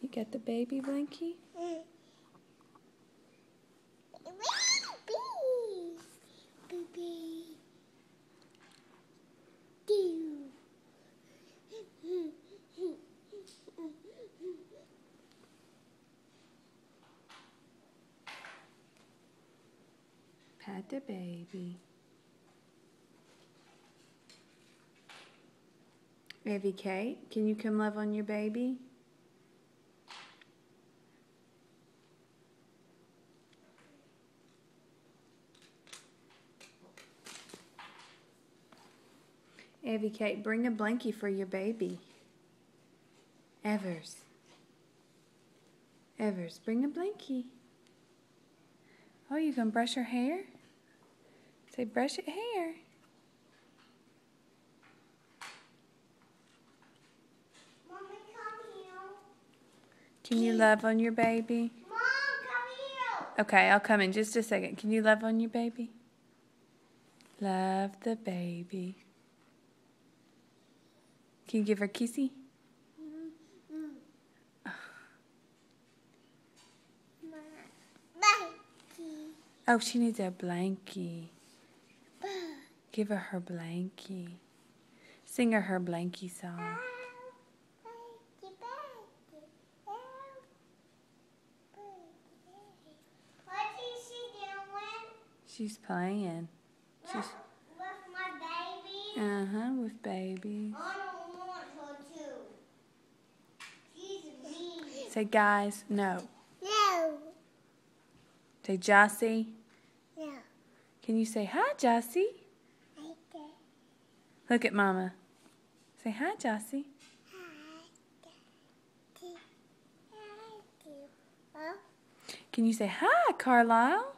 You got the baby blankie? Pat the baby. Evie Kate, can you come love on your baby? Evie Kate, bring a blankie for your baby. Evers. Evers, bring a blankie. Oh, you gonna brush her hair? Say, brush it hair. Mommy, come here. Can you love on your baby? Mom, come here. Okay, I'll come in just a second. Can you love on your baby? Love the baby. Can you give her a kissy? Oh, she needs a blankie. Give her her blankie. Sing her her blankie song. What is she doing? She's playing. She's With my baby? uh huh with babies. Say guys, no. No. Say Jossie. No. Can you say hi, Jossie? Look at Mama. Say hi, Jossie. Hi, Can you say hi, Carlisle?